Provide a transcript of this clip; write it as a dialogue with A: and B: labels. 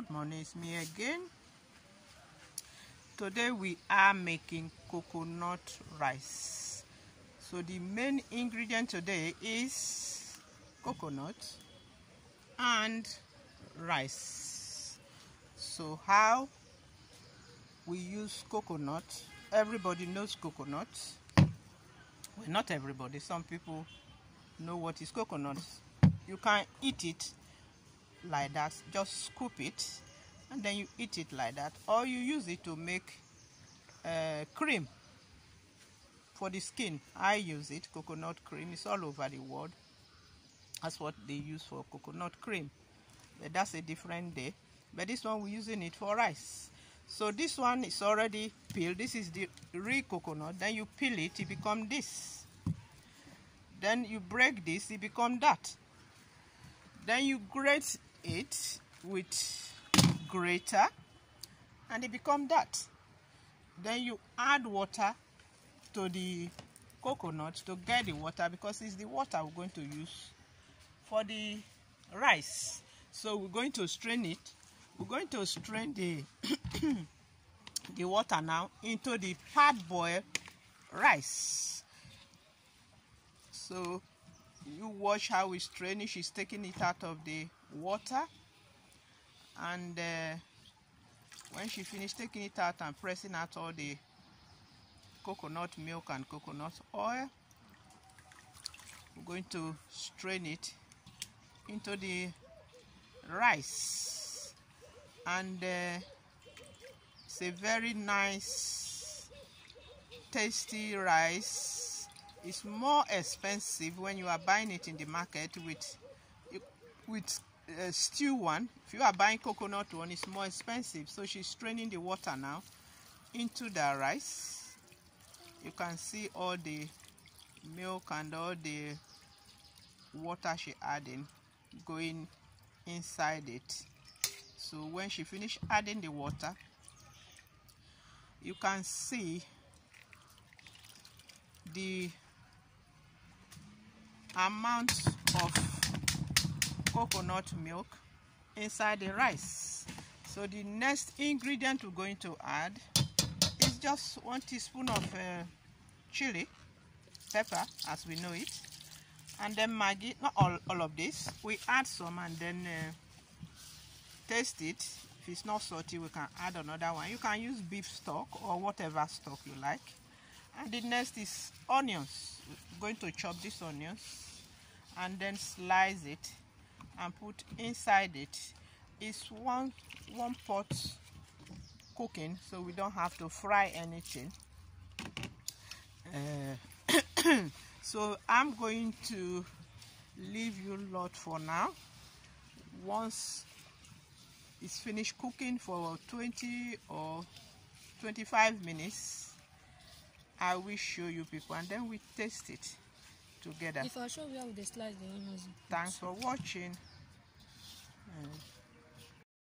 A: Good morning, it's me again. Today we are making coconut rice. So the main ingredient today is coconut and rice. So how we use coconut, everybody knows coconut. Well, not everybody, some people know what is coconut. You can eat it like that, just scoop it and then you eat it like that or you use it to make uh, cream for the skin. I use it, coconut cream, it's all over the world. That's what they use for coconut cream. But that's a different day. But this one we're using it for rice. So this one is already peeled. This is the real coconut. Then you peel it, it become this. Then you break this, it become that. Then you grate it with grater and it become that. Then you add water to the coconut to get the water because it's the water we're going to use for the rice. So we're going to strain it. We're going to strain the the water now into the part boil rice. So you watch how we strain it. She's taking it out of the water. And uh, when she finished taking it out and pressing out all the coconut milk and coconut oil we're going to strain it into the rice. And uh, it's a very nice tasty rice it's more expensive when you are buying it in the market with with uh, stew one. If you are buying coconut one it's more expensive. So she's straining the water now into the rice. You can see all the milk and all the water she adding going inside it. So when she finish adding the water you can see the amount of coconut milk inside the rice. So the next ingredient we're going to add is just one teaspoon of uh, chili pepper as we know it and then maggi. Not all, all of this. We add some and then uh, taste it. If it's not salty we can add another one. You can use beef stock or whatever stock you like and the next is onions. We're going to chop these onions and then slice it and put inside it. It is one one pot cooking so we don't have to fry anything. Uh, so i'm going to leave you lot for now. Once it's finished cooking for 20 or 25 minutes i will show you people and then we taste it together
B: If I show you how they slice the onions.
A: thanks for watching Uh,